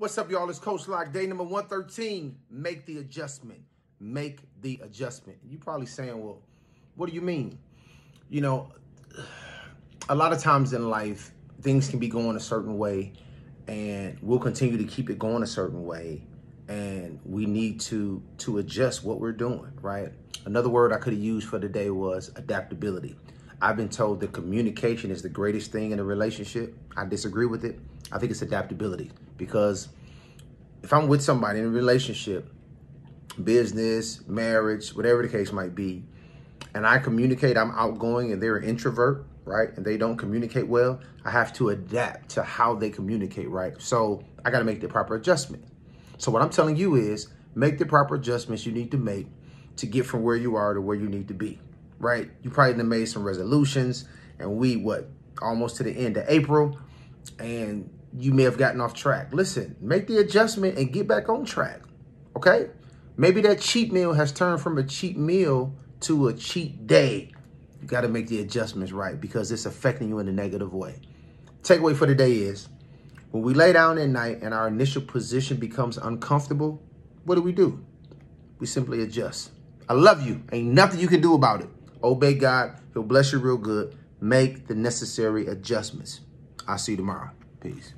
What's up, y'all? It's Coach Lock, day number 113. Make the adjustment. Make the adjustment. You probably saying, well, what do you mean? You know, a lot of times in life, things can be going a certain way, and we'll continue to keep it going a certain way. And we need to to adjust what we're doing, right? Another word I could have used for today was adaptability. I've been told that communication is the greatest thing in a relationship. I disagree with it. I think it's adaptability because if I'm with somebody in a relationship, business, marriage, whatever the case might be, and I communicate, I'm outgoing and they're an introvert, right? And they don't communicate well, I have to adapt to how they communicate, right? So I got to make the proper adjustment. So what I'm telling you is make the proper adjustments you need to make to get from where you are to where you need to be, right? You probably made some resolutions and we, what, almost to the end of April and you may have gotten off track. Listen, make the adjustment and get back on track. Okay? Maybe that cheat meal has turned from a cheat meal to a cheat day. You got to make the adjustments right because it's affecting you in a negative way. Takeaway for the day is when we lay down at night and our initial position becomes uncomfortable, what do we do? We simply adjust. I love you. Ain't nothing you can do about it. Obey God. He'll bless you real good. Make the necessary adjustments. I'll see you tomorrow. Peace.